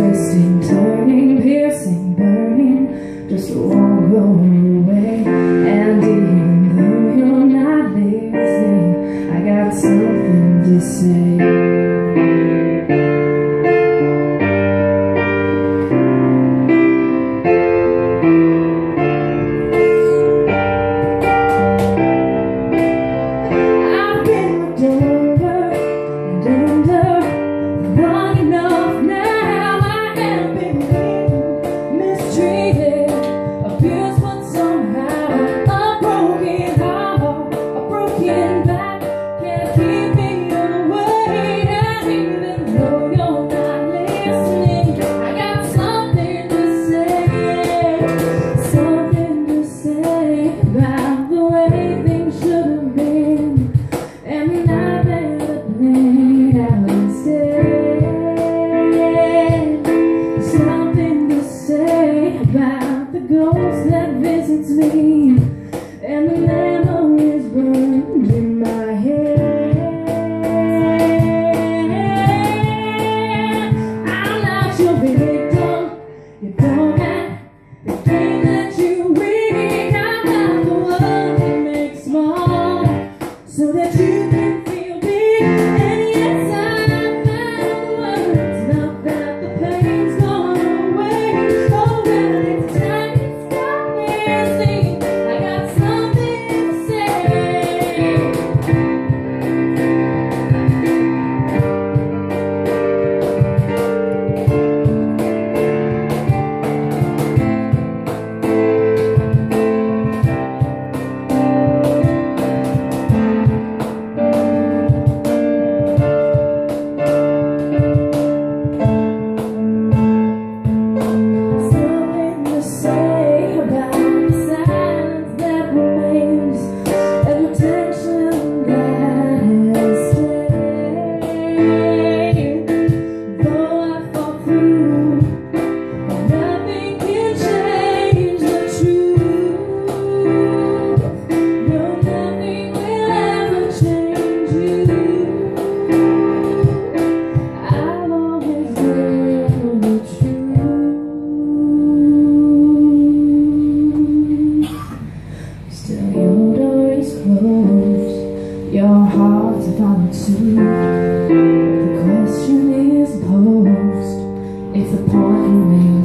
vai. so that you our hearts are falling too. The question is posed It's a point made.